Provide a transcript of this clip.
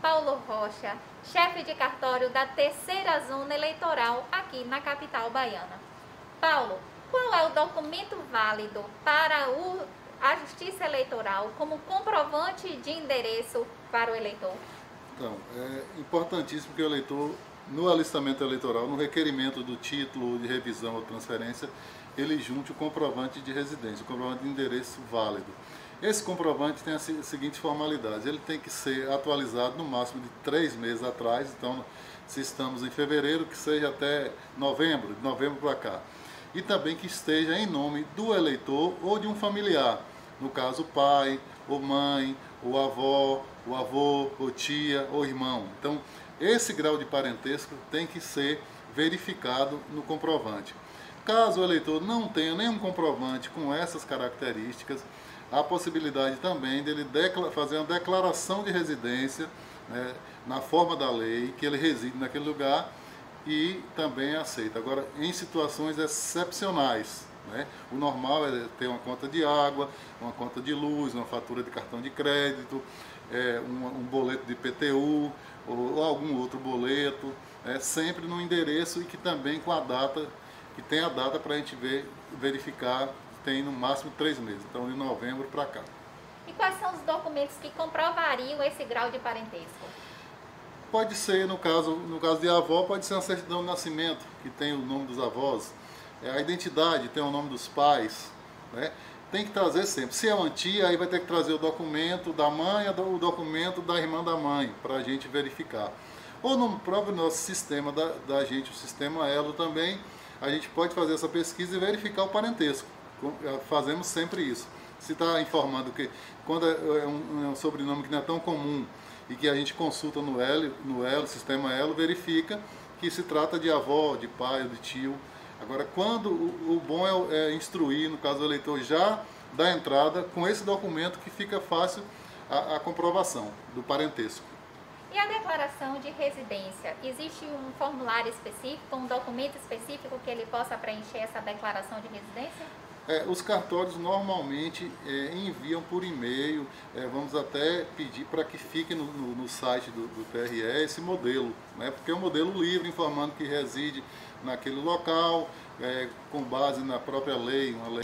Paulo Rocha, chefe de cartório da terceira zona eleitoral aqui na capital baiana. Paulo, qual é o documento válido para o, a Justiça Eleitoral como comprovante de endereço para o eleitor? Então, é importantíssimo que o eleitor, no alistamento eleitoral, no requerimento do título de revisão ou transferência, ele junte o comprovante de residência, o comprovante de endereço válido. Esse comprovante tem as seguintes formalidades. Ele tem que ser atualizado no máximo de três meses atrás. Então, se estamos em fevereiro, que seja até novembro, de novembro para cá. E também que esteja em nome do eleitor ou de um familiar. No caso, pai, ou mãe, ou avó, o avô, ou tia, ou irmão. Então, esse grau de parentesco tem que ser verificado no comprovante. Caso o eleitor não tenha nenhum comprovante com essas características, a possibilidade também dele fazer uma declaração de residência né, na forma da lei, que ele reside naquele lugar e também aceita. Agora, em situações excepcionais, né, o normal é ter uma conta de água, uma conta de luz, uma fatura de cartão de crédito, é, um, um, boleto de PTU ou, ou algum outro boleto, é, sempre no endereço e que também com a data, que tem a data para a gente ver, verificar tem no máximo três meses, então de novembro para cá. E quais são os documentos que comprovariam esse grau de parentesco? Pode ser, no caso, no caso de avó, pode ser uma certidão de nascimento, que tem o nome dos avós. É, a identidade tem o nome dos pais. Né? Tem que trazer sempre. Se é uma tia, aí vai ter que trazer o documento da mãe o documento da irmã da mãe, para a gente verificar. Ou no próprio nosso sistema da, da gente, o sistema Elo também, a gente pode fazer essa pesquisa e verificar o parentesco. É, fazemos sempre isso. Se está informando que quando é, é um, é um, sobrenome que não é tão comum e que a gente consulta no Elo, no Elo, sistema Elo, verifica que se trata de avó, de pai ou de tio. Agora, quando o, o bom é, é, instruir, no caso do eleitor, já da entrada com esse documento que fica fácil a, a comprovação do parentesco. E a declaração de residência? Existe um formulário específico, um documento específico que ele possa preencher essa declaração de residência? É, os cartórios normalmente é, enviam por e-mail, é, vamos até pedir para que fique no, no, no site do, do, TRE esse modelo, né, porque é um modelo livre, informando que reside naquele local, é, com base na própria lei, uma lei